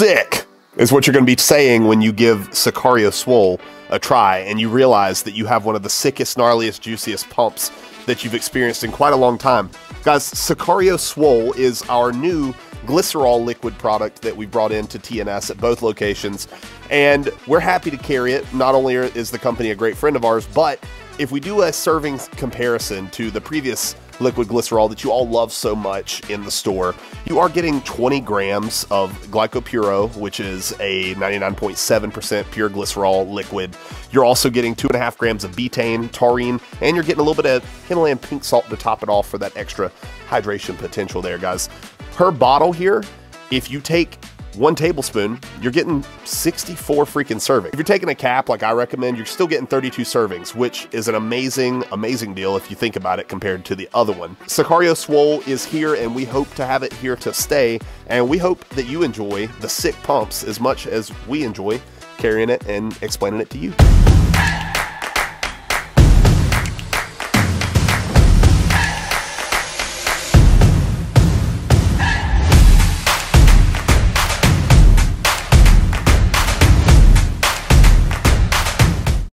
sick is what you're going to be saying when you give Sicario Swole a try and you realize that you have one of the sickest, gnarliest, juiciest pumps that you've experienced in quite a long time. Guys, Sicario Swole is our new glycerol liquid product that we brought into TNS at both locations, and we're happy to carry it. Not only is the company a great friend of ours, but if we do a serving comparison to the previous liquid glycerol that you all love so much in the store, you are getting 20 grams of Glycopuro, which is a 99.7% pure glycerol liquid. You're also getting two and a half grams of betaine, taurine, and you're getting a little bit of Himalayan pink salt to top it off for that extra hydration potential there, guys. Per bottle here, if you take one tablespoon, you're getting 64 freaking servings. If you're taking a cap like I recommend, you're still getting 32 servings, which is an amazing, amazing deal if you think about it compared to the other one. Sicario Swole is here and we hope to have it here to stay. And we hope that you enjoy the sick pumps as much as we enjoy carrying it and explaining it to you.